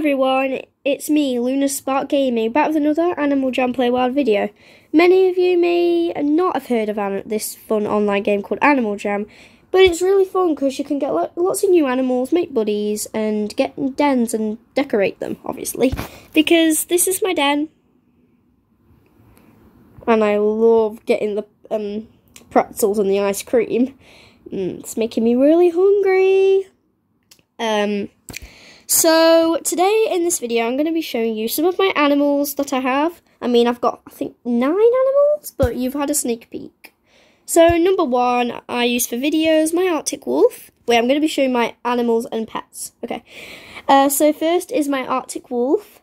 everyone, it's me, Lunar Spark Gaming, back with another Animal Jam Play Wild video. Many of you may not have heard of this fun online game called Animal Jam, but it's really fun because you can get lots of new animals, make buddies, and get dens and decorate them, obviously. Because this is my den. And I love getting the um, pretzels and the ice cream. Mm, it's making me really hungry. Um, so today in this video, I'm going to be showing you some of my animals that I have. I mean, I've got, I think, nine animals, but you've had a sneak peek. So number one, I use for videos, my Arctic Wolf. Wait, I'm going to be showing my animals and pets. Okay. Uh, so first is my Arctic Wolf.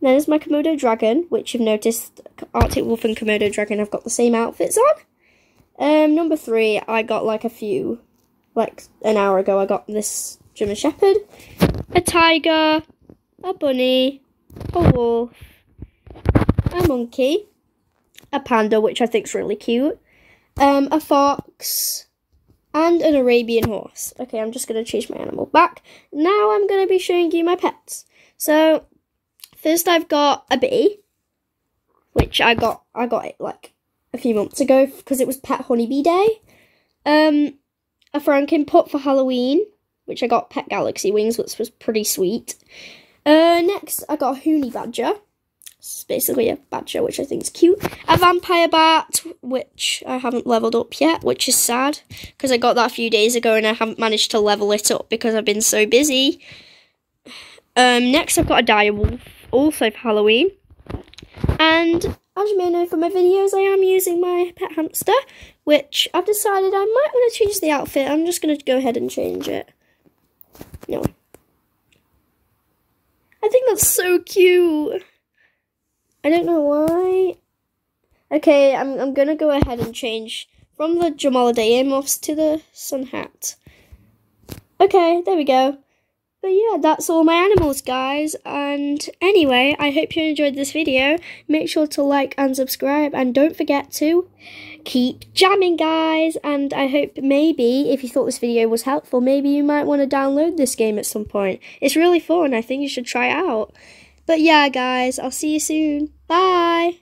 Then is my Komodo Dragon, which you've noticed Arctic Wolf and Komodo Dragon have got the same outfits on. Um, number three, I got like a few, like an hour ago, I got this German Shepherd a tiger, a bunny, a wolf, a monkey, a panda, which I think is really cute, um, a fox, and an Arabian horse. Okay, I'm just going to change my animal back. Now I'm going to be showing you my pets. So, first I've got a bee, which I got, I got it like a few months ago because it was Pet Honeybee Day. Um, a Frankenput for Halloween, which I got Pet Galaxy Wings, which was pretty sweet. Uh, next, I got a Honey Badger. It's basically a badger, which I think is cute. A Vampire Bat, which I haven't leveled up yet, which is sad, because I got that a few days ago and I haven't managed to level it up because I've been so busy. Um, next, I've got a Dire Wolf, also for Halloween. And as you may know from my videos, I am using my pet hamster, which I've decided I might want to change the outfit. I'm just going to go ahead and change it. No. I think that's so cute. I don't know why. Okay, I'm I'm gonna go ahead and change from the Jamaaliday earmuffs to the sun hat. Okay, there we go. But yeah, that's all my animals, guys. And anyway, I hope you enjoyed this video. Make sure to like and subscribe. And don't forget to keep jamming, guys. And I hope maybe, if you thought this video was helpful, maybe you might want to download this game at some point. It's really fun. I think you should try it out. But yeah, guys, I'll see you soon. Bye.